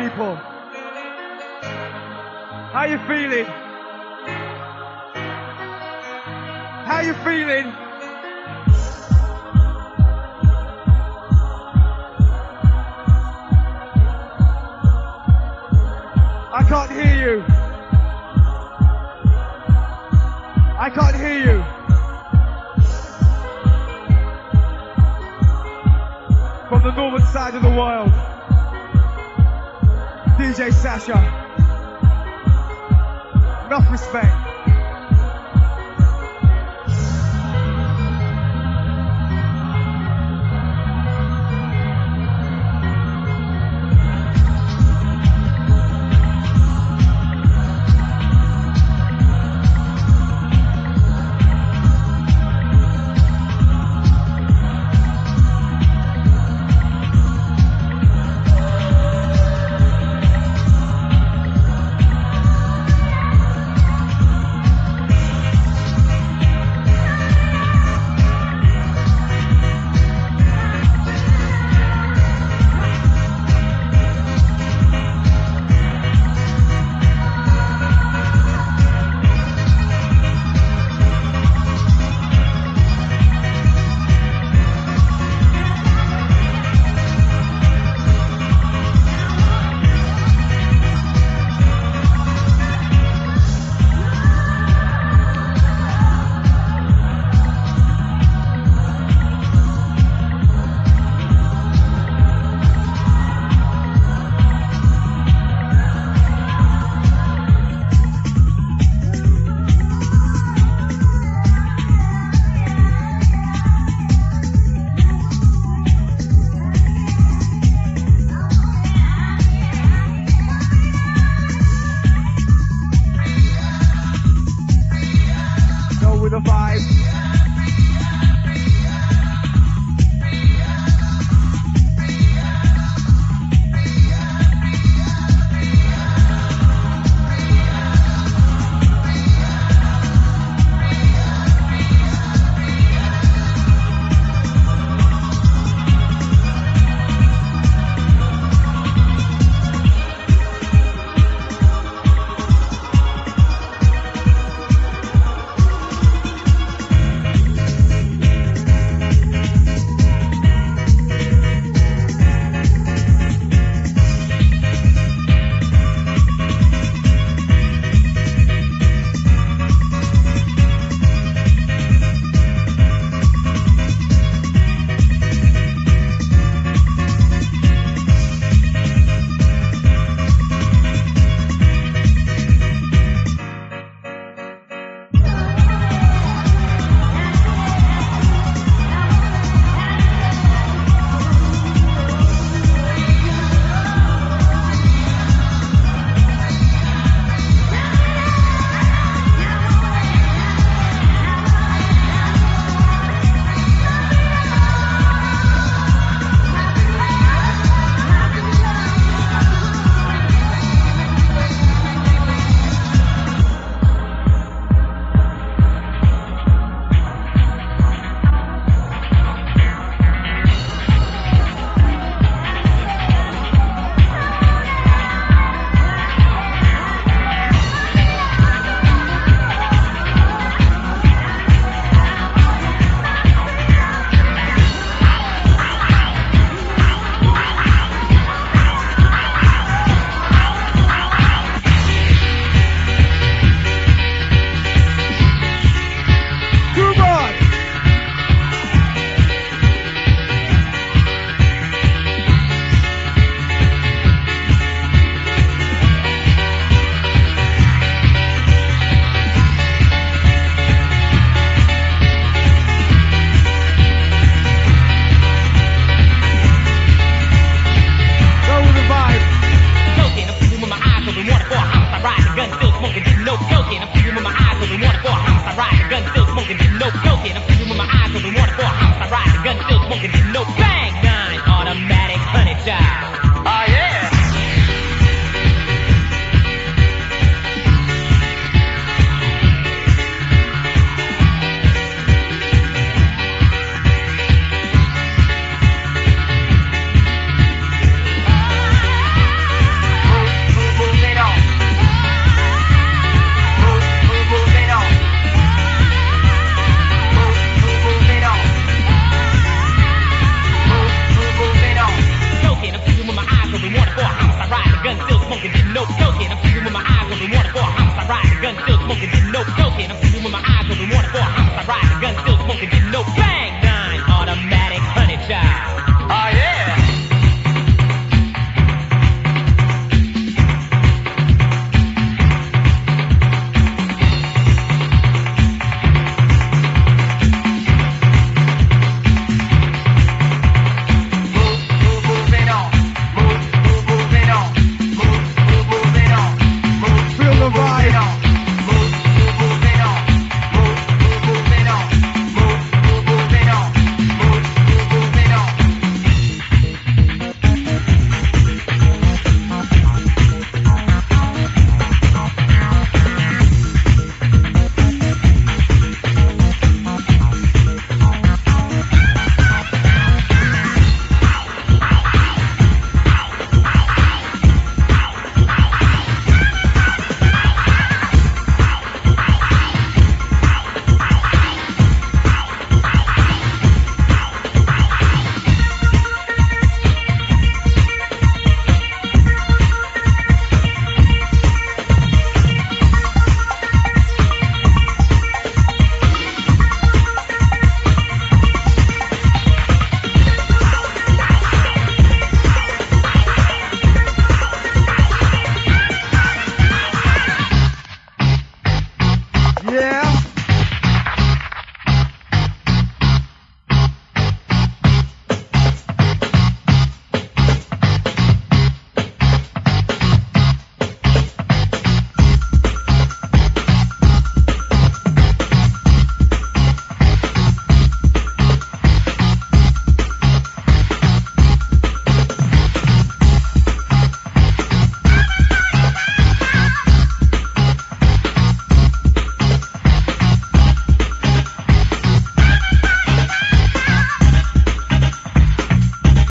People. How you feeling? How you feeling? I can't hear you. I can't hear you. From the northern side of the world. DJ Sasha. Enough respect. I ride the gun, still smoking, didn't know cocaine. I'm sleeping with my eyes open, water for a house. I ride the gun, still smoking, didn't know cocaine. I'm sleeping with my eyes open, water for a house. I ride the gun, still smoking, didn't know. yo, yo.